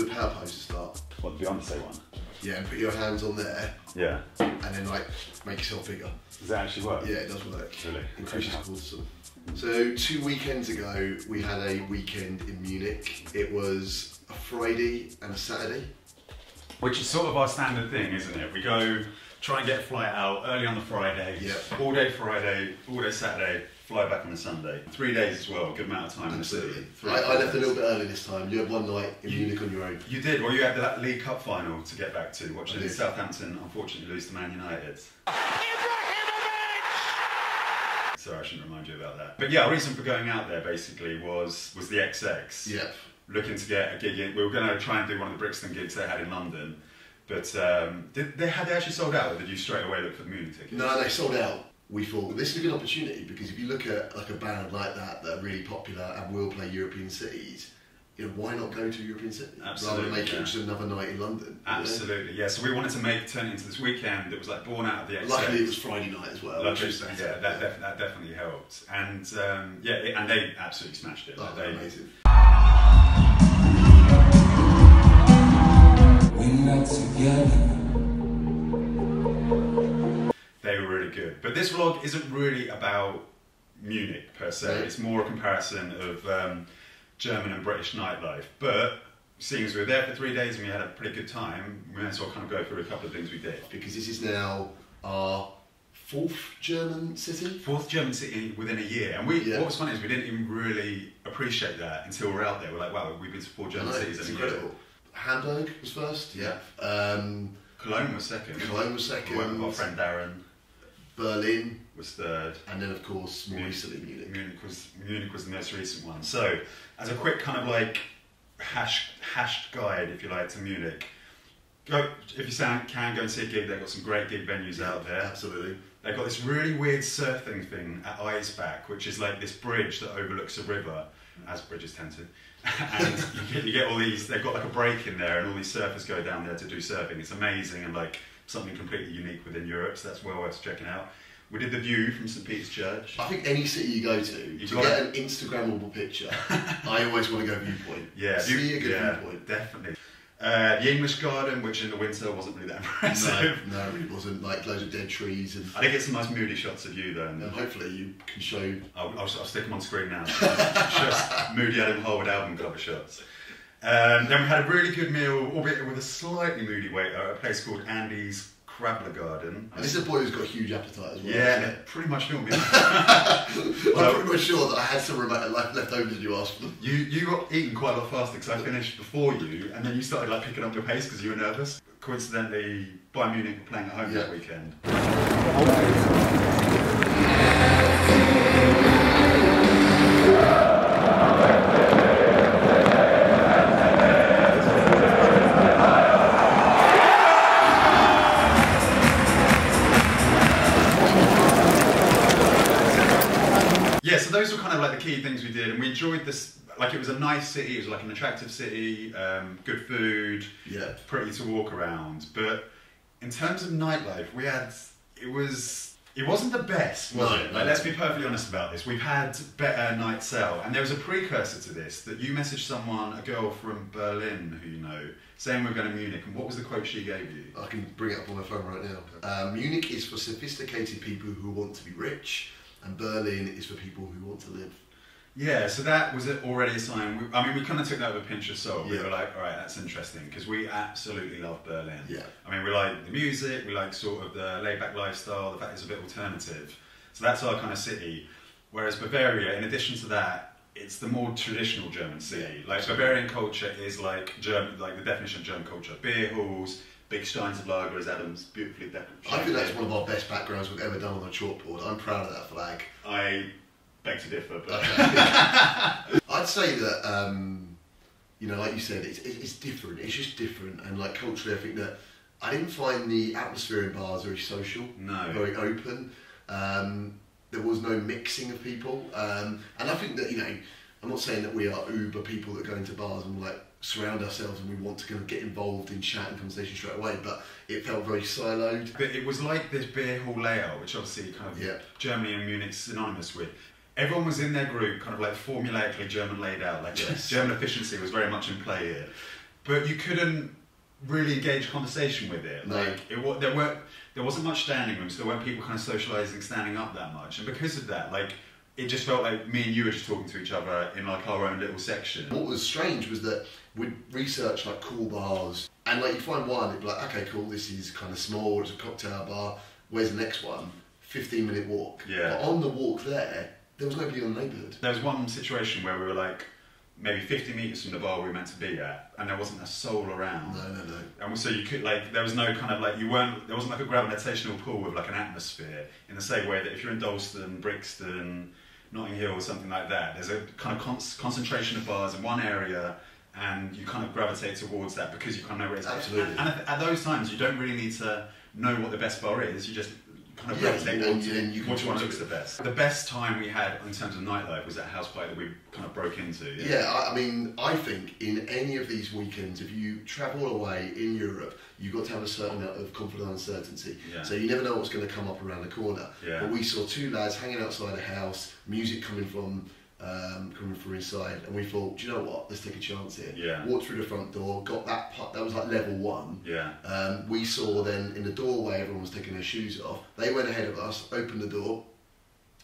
Do the power pose to start. What the Beyonce one? Yeah, and put your hands on there, Yeah. and then like make yourself bigger. Does that actually work? Yeah, it does work. Really? Increases Okay. cortisol. So two weekends ago, we had a weekend in Munich. It was a Friday and a Saturday. Which is sort of our standard thing, isn't it? We go try and get a flight out early on the Friday, Yep. all day Friday, all day Saturday, fly back on the Sunday. Three days as well, good amount of time in the Absolutely. city. Three, I, I four left a little bit early this time. You had one night in You- Munich on your own. You did, well, you had that League Cup final to get back to, I watching. Southampton unfortunately lose to Man United. Sorry, I shouldn't remind you about that. But yeah, our reason for going out there basically was was the XX. Yep. Looking to get a gig in. We were going to try and do one of the Brixton gigs they had in London, but um, did they had they actually sold out, or did you straight away look for the Munich tickets? No, they sold out. We thought this is a good opportunity because if you look at like a band like that that are really popular and will play European cities, you know why not go to a European city rather Absolutely, than make yeah. it just another night in London? you know? Absolutely, yeah. So we wanted to make turn it into this weekend that was like born out of the XX. Luckily, it was Friday night as well. Luckily, better. yeah, that, def- that definitely helped, and um, yeah, it, and they absolutely smashed it. Oh, Like, they, amazing. We're not together. they were really good. But this vlog isn't really about Munich per se. It's more a comparison of um, German and British nightlife. But seeing as we were there for three days and we had a pretty good time, we may as well kind of go through a couple of things we did. because this is now our fourth German city. Fourth German city within a year, and we. Yeah. What was funny is we didn't even really appreciate that until we're out there. We're like, wow, we've been to four German know, cities it's in a year. Hamburg was first. Yeah. Um, Cologne was second. Cologne was second. We went with our friend Darren Berlin, was third. and then of course more recently Munich. Munich was Munich was the most recent one. So, as a quick kind of like hash hashed guide, if you like, to Munich, go if you can go and see a gig. They've got some great gig venues out there. Absolutely. They've got this really weird surfing thing at Eisbach, which is like this bridge that overlooks a river, as bridges tend to. And you get, you get all these, they've got like a break in there, and all these surfers go down there to do surfing. It's amazing and like something completely unique within Europe, so that's well worth checking out. We did the view from St. Peter's Church. I think any city you go to, You've to get an Instagrammable picture, I always want to go viewpoint. Yeah, See view- a good yeah, viewpoint. definitely. Uh, the English Garden, which in the winter wasn't really that No, impressive. no, it really wasn't. Like loads of dead trees, and, I did get some nice moody shots of you though. And hopefully you can show. I'll, I'll, I'll stick them on screen now. Just moody Adam Holwood album cover shots. Um, then we had a really good meal, albeit with a slightly moody waiter, at a place called Andy's Crabbler Garden. And this is a boy who's got a huge appetite as well. Yeah, it pretty much filled me. I'm pretty much sure that I had some remote left, left over and you asked for them. You you got eaten quite a lot faster because I finished before you, and then you started like picking up your pace because you were nervous. Coincidentally, Bayern Munich were playing at home that Yeah. weekend. Oh, key things we did, and we enjoyed this. Like it was a nice city, it was like an attractive city, um, good food, Yeah. pretty to walk around. But in terms of nightlife, we had it was it wasn't the best, was No, it? no. Like let's be perfectly honest about this. We've had better nights out, and there was a precursor to this that you messaged someone, a girl from Berlin who you know, saying we're going to Munich, and what was the quote she gave you? I can bring it up on my phone right now. Uh, Munich is for sophisticated people who want to be rich, and Berlin is for people who want to live. Yeah, so that was already a sign. We, I mean, we kind of took that with a pinch of salt. We were like, all right, that's interesting because we absolutely love Berlin. Yeah. I mean, we like the music, we like sort of the laid back lifestyle, the fact it's a bit alternative. So that's our kind of city. Whereas Bavaria, in addition to that, it's the more traditional German city. Like Bavarian culture is like German, like the definition of German culture: beer halls, big steins of lager, as Adams beautifully decorated. I think that's one of our best backgrounds we've ever done on the chalkboard. I'm proud of that flag. I beg to differ, but I'd say that, um, you know, like you said, it's, it's different. It's just different. And like culturally, I think that I didn't find the atmosphere in bars very social, No. very open. Um, there was no mixing of people. Um, and I think that, you know, I'm not saying that we are uber people that go into bars and like surround ourselves and we want to kind of get involved in chat and conversation straight away, but it felt very siloed. But it was like this beer hall layout, which obviously kind of Yeah. Germany and Munich's synonymous with. Everyone was in their group, kind of like formulaically German laid out. Like Yes. German efficiency was very much in play here. but you couldn't really engage conversation with it. No. Like it, there weren't there wasn't much standing room, so there weren't people kind of socialising, standing up that much, and because of that, like it just felt like me and you were just talking to each other in like our own little section. What was strange was that we'd research like cool bars, and like you find one, it'd be like, okay, cool, this is kind of small, it's a cocktail bar. Where's the next one? 15 minute walk. Yeah. But on the walk there, there was nobody in the neighbourhood. There was one situation where we were like maybe 50 metres from the bar we were meant to be at, and there wasn't a soul around. No, no, no. And so you could like there was no kind of like you weren't there wasn't like a gravitational pull with like an atmosphere in the same way that if you're in Dalston, Brixton, Notting Hill or something like that, there's a kind of con- concentration of bars in one area. And you kind of gravitate towards that because you kind of know where it's Absolutely. And, and at, at those times, you don't really need to know what the best bar is. You just kind of Yeah, gravitate and towards you- and you can which one to looks the best. The best time we had in terms of nightlife was that house party that we kind of broke into. Yeah, I, I mean, I think in any of these weekends, if you travel away in Europe, you've got to have a certain amount of confidence and uncertainty. Yeah. So you never know what's going to come up around the corner. Yeah. But we saw two lads hanging outside a house, music coming from um, coming from inside, and we thought, do you know what? Let's take a chance here. Yeah. Walked through the front door, got that part. That was like level one. Yeah. Um, we saw then in the doorway, everyone was taking their shoes off. They went ahead of us, opened the door,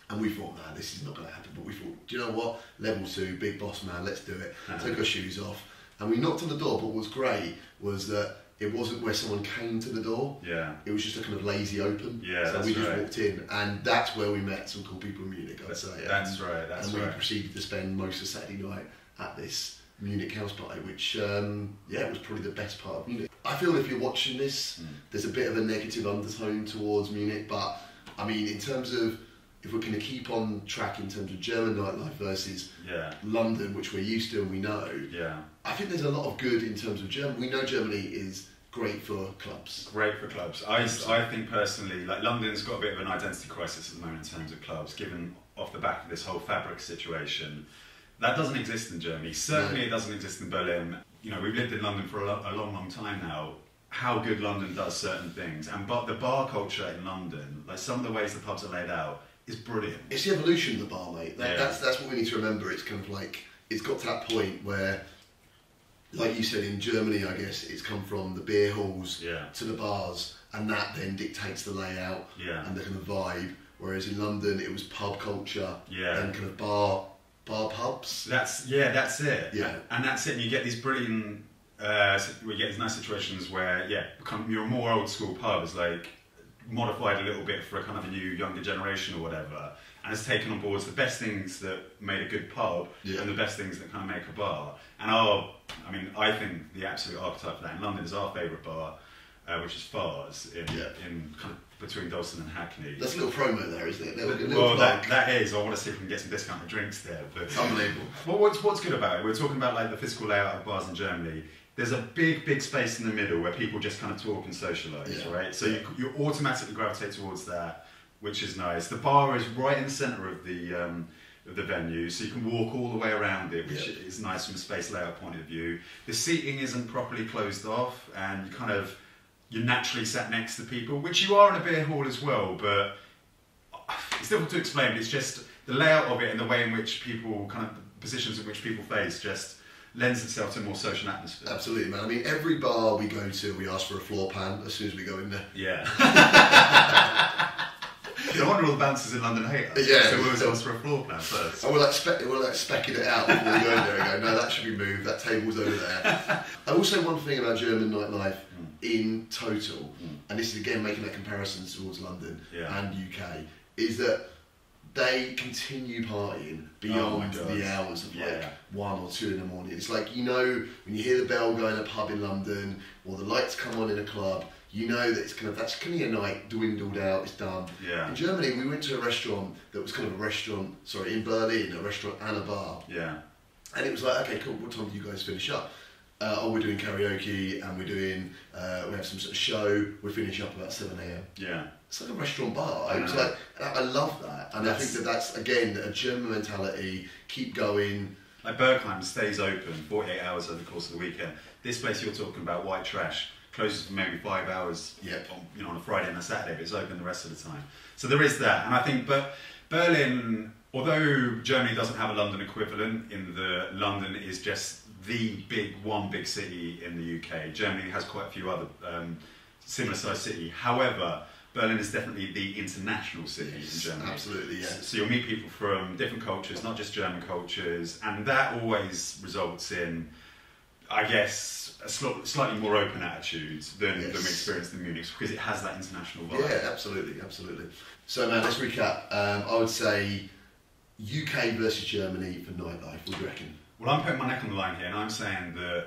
and we thought, nah, this is not going to happen. But we thought, do you know what? Level two, big boss man, let's do it. Uh-huh. Took our shoes off, and we knocked on the door. But what was great was that it wasn't where someone came to the door. Yeah. It was just a kind of lazy open. Yeah, so we just right. walked in, and that's where we met some cool people in Munich. I'd say. That's And- right, that's and we proceeded to spend most of Saturday night at this Munich house party, which um, yeah was probably the best part of Munich. I feel if you're watching this, Mm. there's a bit of a negative undertone towards Munich, but I mean in terms of if we're going to keep on track in terms of German nightlife versus Yeah. London, which we're used to and we know, Yeah. I think there's a lot of good in terms of Germany. We know Germany is great for clubs. Great for clubs. I, I think personally, like London's got a bit of an identity crisis at the moment in terms of clubs, given off the back of this whole fabric situation. That doesn't exist in Germany. Certainly, No. it doesn't exist in Berlin. You know, we've lived in London for a, lo- a long, long time now. How good London does certain things, and but the bar culture in London, like some of the ways the pubs are laid out, is brilliant. It's the evolution of the bar, mate. That, Yeah. That's that's what we need to remember. It's kind of like it's got to that point where, like you said, in Germany, I guess it's come from the beer halls Yeah. to the bars, and that then dictates the layout Yeah. and the kind of vibe. Whereas in London, it was pub culture Yeah. and kind of bar bar pubs. That's yeah, that's it. Yeah. and that's it. And you get these brilliant. Uh, we get these nice situations where yeah, become, you're a more old school pub is like modified a little bit for a kind of a new younger generation or whatever, and has taken on board the best things that made a good pub Yeah. and the best things that kind of make a bar. And our, I mean, I think the absolute archetype for that in London is our favourite bar, uh, which is Farr's in Yeah. in kind of between Dalston and Hackney. That's a little promo there, isn't it? Little, well, that, that is. I want to see if we can get some discounted drinks there. But Unbelievable. well, what's what's good about it? We're talking about like the physical layout of bars in Germany. There's a big, big space in the middle where people just kind of talk and socialise, Yeah. right? So you, you automatically gravitate towards that, which is nice. The bar is right in the centre of the um, of the venue, so you can walk all the way around it, which Yeah. is nice from a space layout point of view. The seating isn't properly closed off, and you kind of you're naturally sat next to people, which you are in a beer hall as well, but it's difficult to explain, but it's just the layout of it and the way in which people kind of the positions in which people face just lends itself to a more social atmosphere. Absolutely, man. I mean, every bar we go to, we ask for a floor pan as soon as we go in there. Yeah. no wonder all the bouncers in London hate us. Yeah. So we always ask for a floor plan first. And we're like, spe- we're like specking it out before we go in there and go, no, that should be moved, that table's over there. and also one thing about German nightlife hmm. in total, hmm. and this is again making that comparison towards London Yeah. and UK, is that they continue partying beyond Oh the hours of like Yeah. one or two in the morning. It's like, you know, when you hear the bell go in a pub in London or the lights come on in a club, you know that it's kind of, that's kind of your night dwindled out, it's done. Yeah. In Germany, we went to a restaurant that was kind of a restaurant, sorry, in Berlin, a restaurant and a bar. Yeah. And it was like, okay, cool, what time do you guys finish up? Uh, oh, we're doing karaoke and we're doing, uh, we have some sort of show, we finish up about 7am. Yeah. It's like a restaurant bar. I It was like, I love that. And I think that that's, again, a German mentality, keep going. Like Berghain stays open 48 hours over the course of the weekend. This place you're talking about, White Trash, closes for maybe five hours Yep. on, you know, on a Friday and a Saturday, but it's open the rest of the time. So there is that. And I think, but Berlin, although Germany doesn't have a London equivalent in the London is just the big one big city in the UK. Germany has quite a few other um, similar sized city. However, Berlin is definitely the international city Yes, in Germany. absolutely, yeah. So, you'll meet people from different cultures, not just German cultures, and that always results in, I guess, a sl- slightly more open attitude than, than we Yes. experienced in Munich because it has that international vibe. Yeah, absolutely, absolutely. So, man, let's recap. Um, I would say UK versus Germany for nightlife. What do you reckon? Well, I'm putting my neck on the line here, and I'm saying that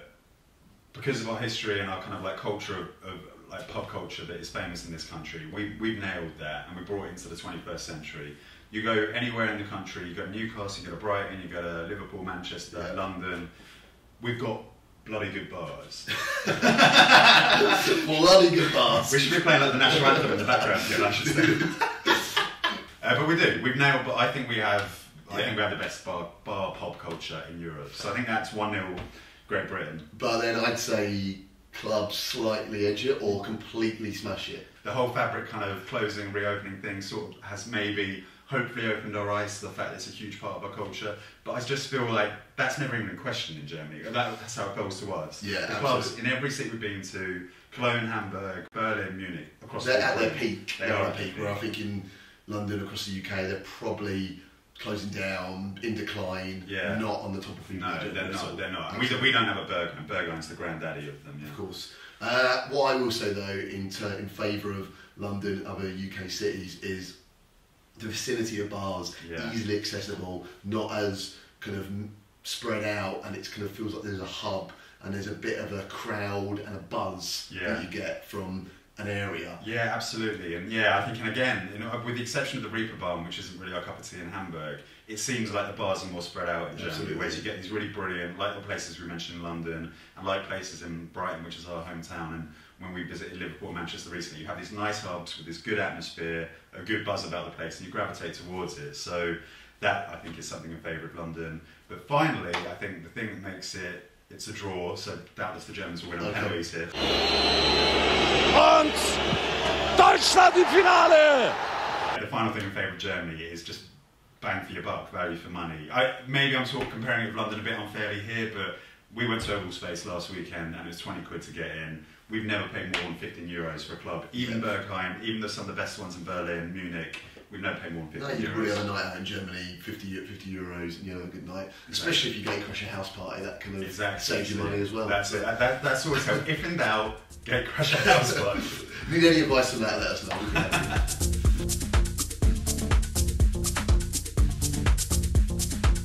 because of our history and our kind of like culture of, of like pub culture that is famous in this country, we, we've nailed that and we brought it into the 21st century. You go anywhere in the country, you go to Newcastle, you go to Brighton, you go to Liverpool, Manchester, Yeah. London, we've got bloody good bars. Bloody good bars. We should be playing like the national anthem in the background here, I should say. Uh, but we do. We've nailed. But I think we have. I think we have the best bar, bar pub culture in Europe. So I think that's one 0 Great Britain. But then I'd say clubs slightly edge it or completely smash it. The whole fabric kind of closing, reopening thing sort of has maybe hopefully opened our eyes to the fact that it's a huge part of our culture. But I just feel like that's never even in question in Germany. That's how it feels to us. Yeah, the clubs in every city we've been to, Cologne, Hamburg, Berlin, Munich, across They're the at their peak. They They're are at their peak. Where I think in London, across the UK, they're probably closing down, in decline, Yeah. not on the top of things. No, they're not. They're not. And we, we don't have a Berghain. Berghain's the granddaddy of them. Yeah. Of course. Uh, what I will say though, in in favour of London, other UK cities, is the vicinity of bars, Yeah. easily accessible, not as kind of spread out, and it kind of feels like there's a hub and there's a bit of a crowd and a buzz Yeah. that you get from an area. Yeah, absolutely, and yeah, I think, and again, you know, with the exception of the Reeperbahn, which isn't really our cup of tea in Hamburg, it seems like the bars are more spread out in Germany, Absolutely. whereas you get these really brilliant, like the places we mentioned in London, and like places in Brighton, which is our hometown, and when we visited Liverpool, and Manchester recently, you have these nice hubs with this good atmosphere, a good buzz about the place, and you gravitate towards it. So that I think is something in favour of London. But finally, I think the thing that makes it it's a draw, so doubtless the Germans will win on Okay. penalties here. Und Deutschland im Finale! The final thing in favour of Germany is just bang for your buck, value for money. I, maybe I'm sort of comparing it with London a bit unfairly here, but we went to Oval Space last weekend and it was 20 quid to get in. We've never paid more than 15 euros for a club. Even. Berghain, even though some of the best ones in Berlin, Munich, we've never paid more than No, 50 you really euros. have a night out in Germany, 50, 50 euros, and you have a good night. Especially if you gate crash a house party, that kind of Exactly. saves you money as well. That's it. That, that's always how. If in doubt, get crash a house party. Need any advice on that, let us know.